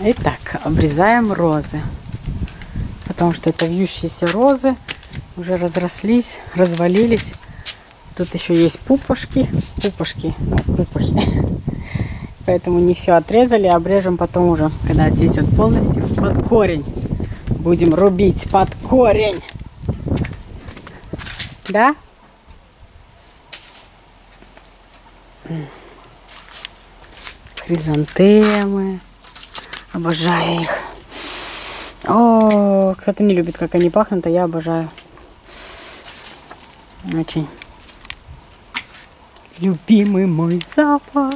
Итак, обрезаем розы. Потому что это вьющиеся розы. Уже разрослись, развалились. Тут еще есть пупушки. Пупушки, ну. Поэтому не все отрезали, обрежем потом уже, когда отцветет полностью, под корень. Будем рубить под корень. Да? Хризантемы. Обожаю их. О, кто-то не любит, как они пахнут, а я обожаю. Очень. Любимый мой запах.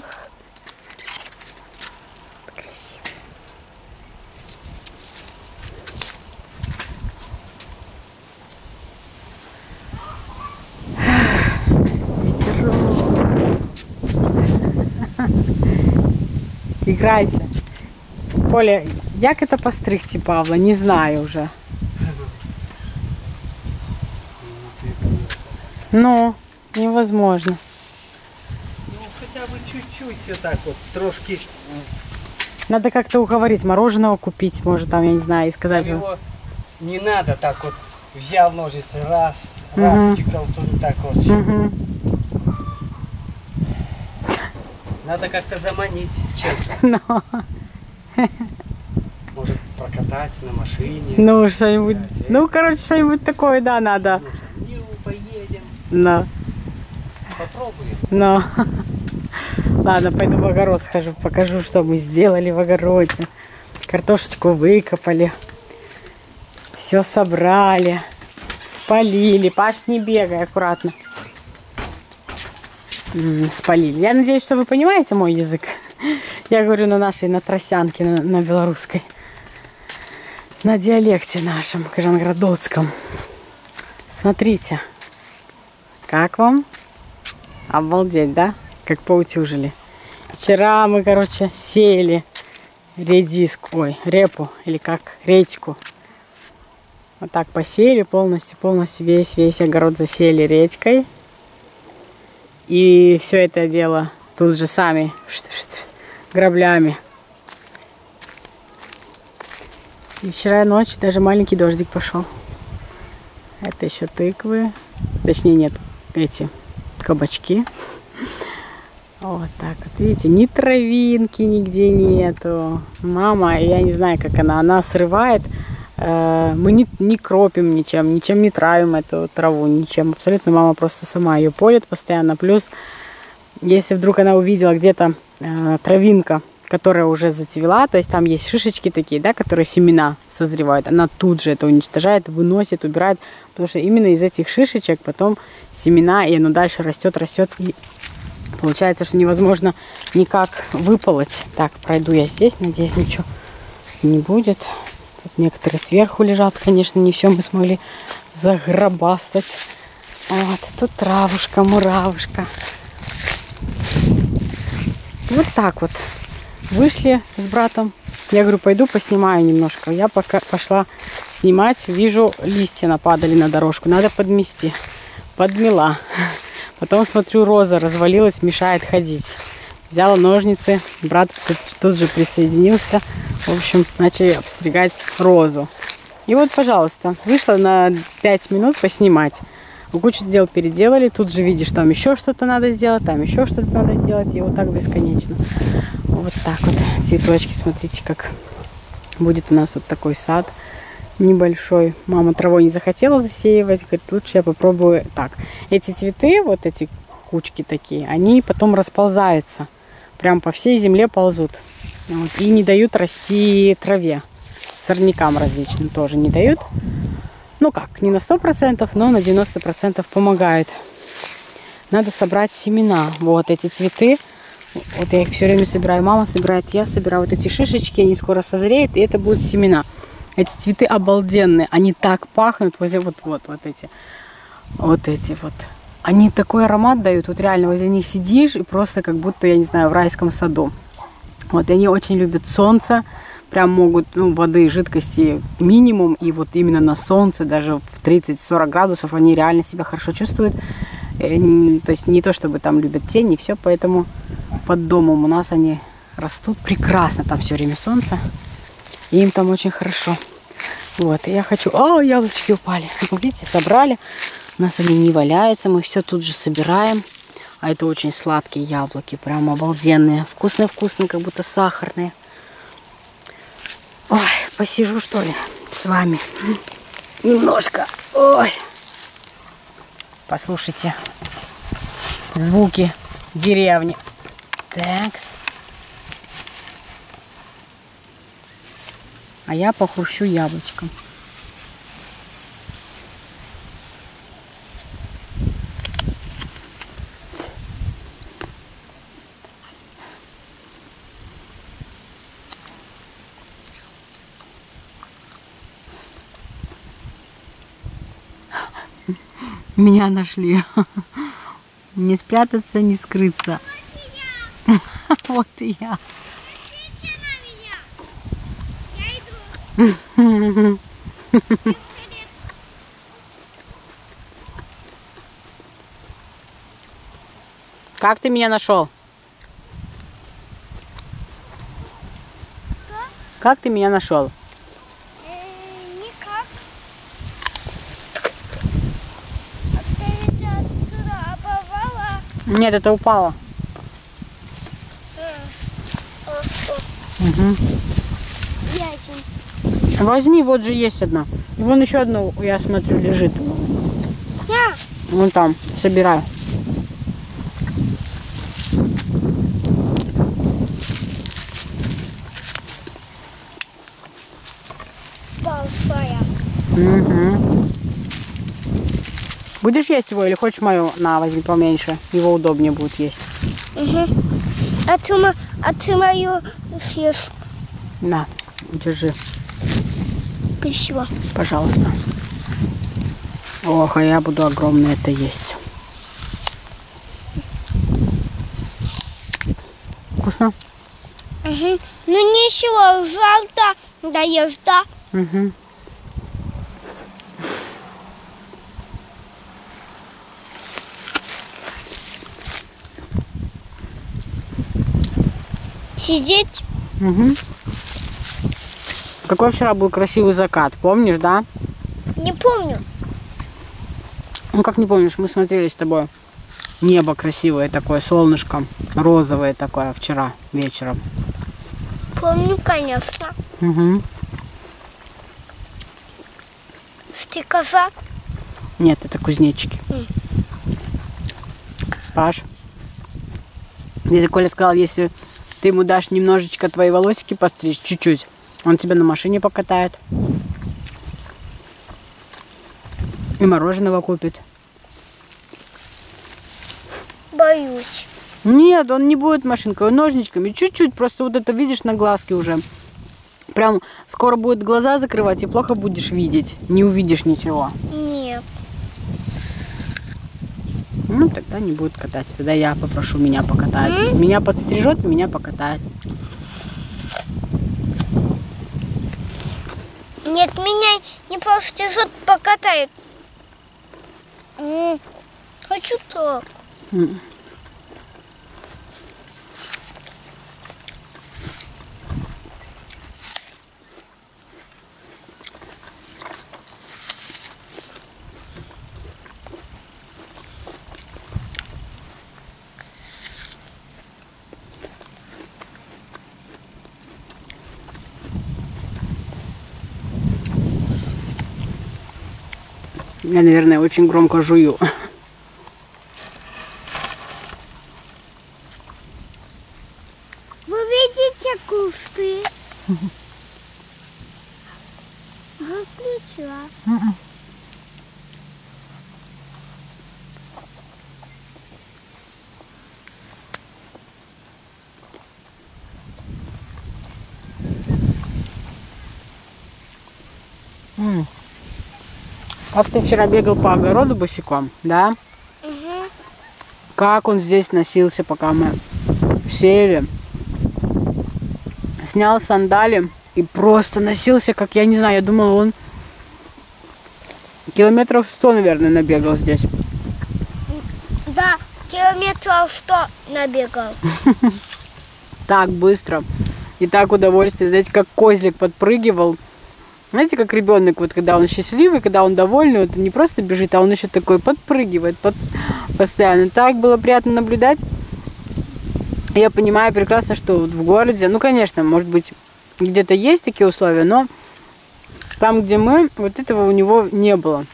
Красиво. Ветерок. Играйся. Коля, як это постригти Павла? Не знаю уже. Ну, невозможно. Ну, хотя бы чуть-чуть вот так вот, трошки. Надо как-то уговорить, мороженого купить, может, там, я не знаю, и сказать. Там его не надо так вот, взял ножницы, раз, раз, чикал, тут так вот. всё. Мгм. Надо как-то заманить чем-то. Ну, Может, прокатать на машине. ну, что-нибудь, ну, короче, что-нибудь такое, да, надо. «Ну, поедем, Но, попробуем. но. Ладно, пойду в огород схожу, покажу, что мы сделали в огороде. Картошечку выкопали, все собрали, спалили. Паш, не бегай, аккуратно. М, Спалили. Я надеюсь, что вы понимаете мой язык. Я говорю на нашей, на тросянке, на, на белорусской. На диалекте нашем, кожанградоцком. Смотрите. Как вам? Обалдеть, да? Как поутюжили. Вчера мы, короче, сеяли редиск, ой, репу, или как, редьку. Вот так посеяли полностью, полностью весь, весь огород засеяли редькой. И все это дело тут же сами граблями. И вчера ночью даже маленький дождик пошел. Это еще тыквы. Точнее, нет, эти кабачки. Вот так вот, видите, ни травинки нигде нету. Мама, я не знаю, как она, она срывает. Э, Мы не, не кропим ничем, ничем не травим эту траву, ничем. Абсолютно мама просто сама ее полит постоянно. Плюс, если вдруг она увидела где-то э, травинка, которая уже зацвела, то есть там есть шишечки такие, да, которые семена созревают, она тут же это уничтожает, выносит, убирает, потому что именно из этих шишечек потом семена, и оно дальше растет, растет, и получается, что невозможно никак выполоть. Так, пройду я здесь, надеюсь, ничего не будет. Тут некоторые сверху лежат, конечно, не все мы смогли загробастать. Вот, тут травушка, муравушка. Вот так вот. Вышли с братом. Я говорю, пойду поснимаю немножко. Я пока пошла снимать. Вижу, листья нападали на дорожку. Надо подмести. Подмела. Потом смотрю, роза развалилась, мешает ходить. Взяла ножницы. Брат тут, тут же присоединился. В общем, начали обстригать розу. И вот, пожалуйста, вышла на 5 минут поснимать. Кучу дел переделали. Тут же видишь, там еще что-то надо сделать, там еще что-то надо сделать. И вот так бесконечно. Вот так вот цветочки, смотрите, как будет у нас вот такой сад небольшой. Мама травой не захотела засеивать, говорит, лучше я попробую так. Эти цветы, вот эти кучки такие, они потом расползаются, прям по всей земле ползут. Вот, и не дают расти траве, сорнякам различным тоже не дают. Ну как, не на 100%, но на 90% помогают. Надо собрать семена. Вот эти цветы, вот я их все время собираю. Мама собирает, я собираю вот эти шишечки, они скоро созреют, и это будут семена. Эти цветы обалденные, они так пахнут, возле вот, вот, вот эти, вот эти вот. Они такой аромат дают, вот реально возле них сидишь и просто как будто, я не знаю, в райском саду. Вот, и они очень любят солнце, прям могут, ну, воды, жидкости минимум, и вот именно на солнце, даже в 30-40 градусов, они реально себя хорошо чувствуют. Э, То есть не то, чтобы там любят тень и все, поэтому под домом у нас они растут прекрасно, там все время солнце. Им там очень хорошо. Вот, и я хочу... О, яблочки упали. Видите, собрали. У нас они не валяются, мы все тут же собираем. А это очень сладкие яблоки, прям обалденные. Вкусные-вкусные, как будто сахарные. Ой, посижу что ли с вами. Немножко. Ой. Послушайте звуки деревни. Такс. А я похрущу яблочком. Меня нашли. Не спрятаться, не скрыться. Вот и я. Кричи на меня. Я иду. Как ты меня нашел? Что? Как ты меня нашел? Э, никак. А ты ведь оттуда оборвала? Нет, это упало. Угу. Возьми, вот же есть одна. И вон еще одна, я смотрю, лежит. Я. Вон там, собираю. Большая. Угу. Будешь есть его или хочешь мою? На, возьми поменьше. Его удобнее будет есть. Угу. А ты, а ты мою съешь? На, держи, Спасибо. пожалуйста. Ох, а я буду огромно это есть. Вкусно? Угу. Ну ничего, жалко, даешь, да? Угу. Сидеть? Угу. Какой вчера был красивый закат, помнишь, да? Не помню. Ну как не помнишь, мы смотрели с тобой. Небо красивое такое, солнышко розовое такое вчера вечером. Помню, конечно. Угу. Ты коза? Нет, это кузнечики. М. Паш. Дядя Коля сказал, если ты ему дашь немножечко твои волосики подстричь, чуть-чуть, он тебя на машине покатает. И мороженого купит. Боюсь. Нет, он не будет машинкой, он ножничками. Чуть-чуть, просто вот это видишь на глазке уже. Прям скоро будет глаза закрывать и плохо будешь видеть. Не увидишь ничего. Нет. Ну, тогда не будет катать. Тогда я попрошу меня покатать. Меня подстрижет, меня покатает. Нет, меня не простежет, покатает. Хочу так. Я, наверное, очень громко жую. Вы видите кусты? Выключила. Как ты вчера бегал по огороду босиком, да? Угу. Как он здесь носился, пока мы сели. Снял сандали и просто носился, как я не знаю, я думала, он километров сто, наверное, набегал здесь. Да, километров сто набегал. Так быстро. И так удовольствие, знаете, как козлик подпрыгивал. Знаете, как ребенок, вот когда он счастливый, когда он довольный, вот не просто бежит, а он еще такой подпрыгивает под... постоянно. Так было приятно наблюдать. Я понимаю прекрасно, что вот в городе, ну, конечно, может быть, где-то есть такие условия, но там, где мы, вот этого у него не было.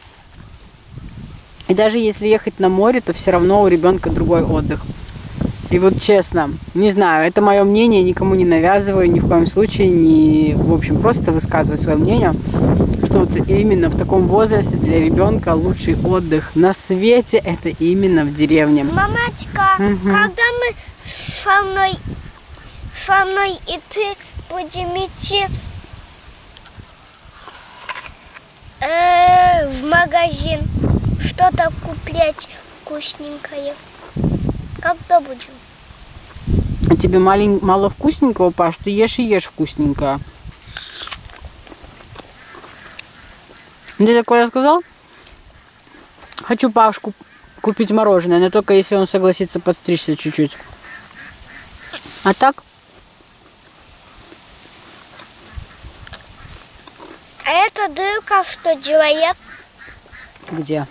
И даже если ехать на море, то все равно у ребенка другой отдых. И вот честно, не знаю, это мое мнение, никому не навязываю, ни в коем случае, не, в общем, просто высказываю свое мнение, что вот именно в таком возрасте для ребенка лучший отдых на свете это именно в деревне. Мамочка, Мгм. когда мы со мной, со мной и ты будем идти э, в магазин, что-то куплять вкусненькое. Когда будем? А тебе малень- мало вкусненького, Паш, ты ешь и ешь вкусненькое. Ты такое сказал? Хочу Пашку купить мороженое, но только если он согласится подстричься чуть-чуть. А так, А эта дырка что делает? где?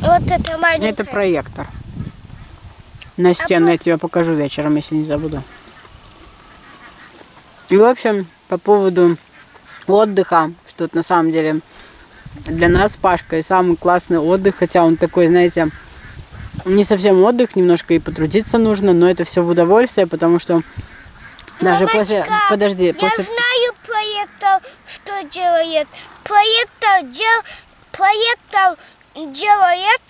Вот это маленькая. Это проектор. На стену я тебе покажу вечером, если не забуду. И, в общем, по поводу отдыха, что вот на самом деле для нас с Пашкой самый классный отдых, хотя он такой, знаете, не совсем отдых, немножко и потрудиться нужно, но это все в удовольствие, потому что даже после... Мамочка, Подожди, Я после... знаю проектор, что делает. Проектор, дел... проектор делает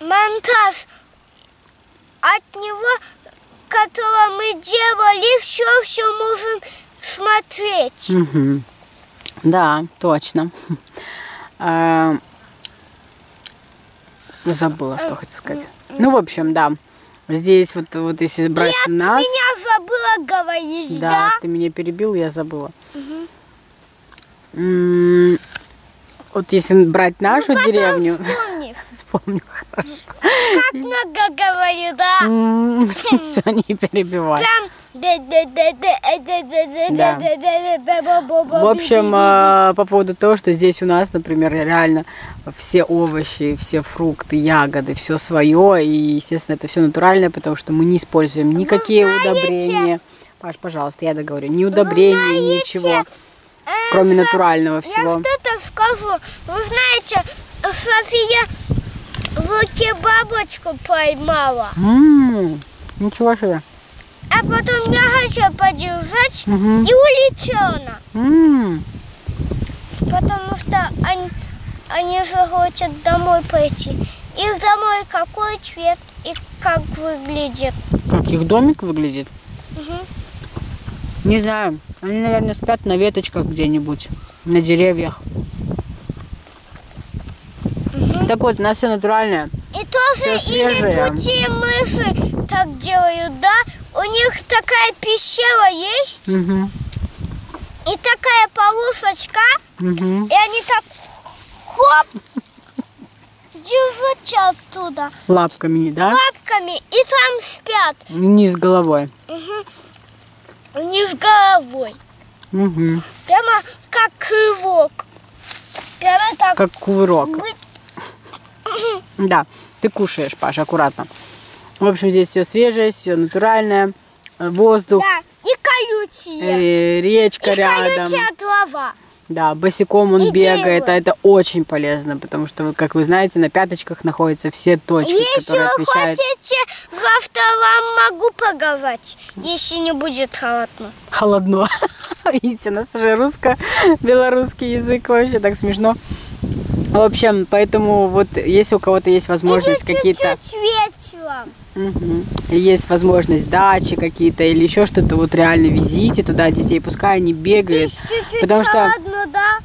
монтаж от него, которого мы делали, все, все можем смотреть. Мгм. Да, точно. А, Забыла, что хотела сказать. Ну, в общем, да. Здесь вот, вот если брать от нас... меня забыла говорить, Да, да? ты меня перебил, я забыла. М, Вот если брать нашу деревню, Помнишь, вспомню. как много говорю, да? Все, не перебивай. Прям... В общем, а, по поводу того, что здесь у нас, например, реально все овощи, все фрукты, ягоды, все свое, и, естественно, это все натуральное, потому что мы не используем никакие удобрения. Паш, пожалуйста, я договорю, ни удобрений, ничего, э, кроме натурального Я всего. что-то скажу. Вы знаете, София в руке бабочку поймала. М, Ничего себе. А потом я хотела подержать Мгм. и улетела она. М, Потому что они, они же хотят домой пойти. Их домой какой цвет и как выглядит. Как их домик выглядит? Мгм. Не знаю. Они, наверное, спят на веточках где-нибудь, на деревьях. Так вот, у нас все натуральное. И тоже Всё и летучие мыши так делают, да? У них такая пещера есть, Мгм, и такая полосочка, мгм. и они так хоп, держатся оттуда Лапками, да? лапками и там спят Вниз головой. вниз головой. Мгм. Прямо как крывок. Прямо так. Как кувырок. бы- Да, ты кушаешь, Паша, аккуратно. В общем, здесь все свежее, все натуральное. э, Воздух, Да, и колючие. э, речка и рядом. колючая трава. Да, босиком он И бегает, дерево. а это очень полезно, потому что, как вы знаете, на пяточках находятся все точки, Если которые вы отвечают. хотите, завтра вам могу показать, если не будет холодно. Холодно. Видите, у нас уже русско-белорусский язык вообще так смешно. В общем, поэтому вот если у кого-то есть возможность какие-то, вечером. Мгм. есть возможность дачи какие-то или еще что-то, вот реально везите туда детей, пускай они бегают, чуть-чуть потому что холодно, да?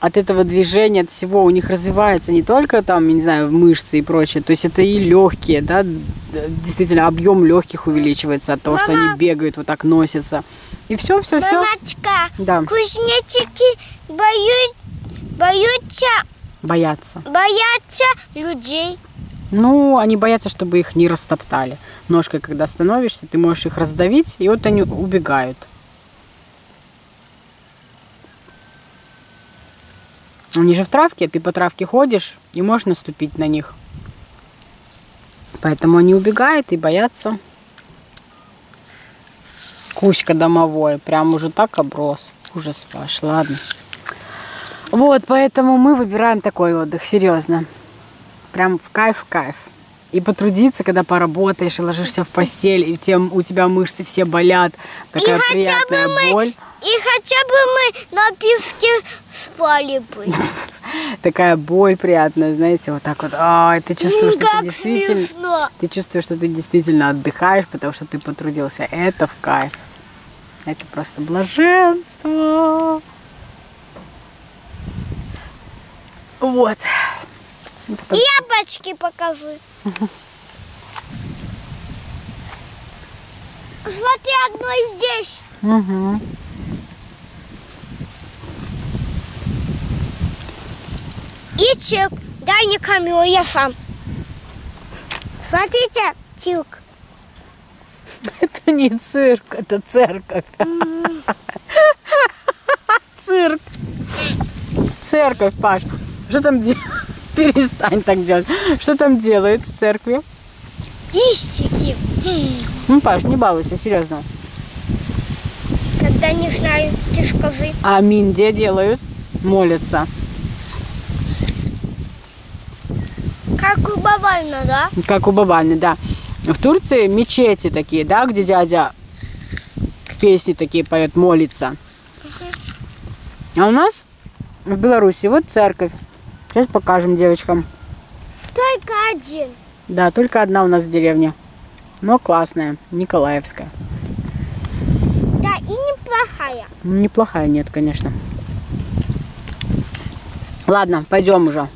от этого движения, от всего у них развивается не только там, не знаю, мышцы и прочее, то есть это и легкие, да, действительно объем легких увеличивается от того, что Мама. они бегают, вот так носятся. И все, все, все. Мамочка, Да. кузнечики боют, боятся, Боятся. боятся людей. Ну, они боятся, чтобы их не растоптали. Ножкой, когда становишься, ты можешь их раздавить, и вот они убегают. Они же в травке, ты по травке ходишь и можешь наступить на них. Поэтому они убегают и боятся. Кузька домовой, прям уже так оброс. Ужас ваш, ладно. Вот, поэтому мы выбираем такой отдых, серьезно. Прям в кайф, в кайф. И потрудиться, когда поработаешь и ложишься в постель, и тем у тебя мышцы все болят, такая хотя бы приятная мы- боль. И хотя бы мы на пивке спали бы. Такая боль приятная, знаете, вот так вот. А, и ты чувствуешь, что ты действительно... Ты чувствуешь, что ты действительно отдыхаешь, потому что ты потрудился. Это в кайф. Это просто блаженство. Вот. Потом- Яблочки покажи. Смотри, одно здесь. Мгм. И чик. Дай не камеру, я сам. Смотрите, чик. Это не цирк, это церковь. Цирк. Церковь, Паш. Что там делает? Перестань так делать. Что там делает в церкви? Листики. Ну, Паш, не балуйся, серьезно. Когда не знаю, ты скажи. А амин где делают? Молятся. Как у Бавальна, да? Как у Бабаны, да. В Турции мечети такие, да, где дядя песни такие поет, молится. А у нас в Беларуси вот церковь. Сейчас покажем девочкам. Только один. Да, только одна у нас в деревне. Но классная, Николаевская. Да, и неплохая. Неплохая, нет, конечно. Ладно, пойдем уже.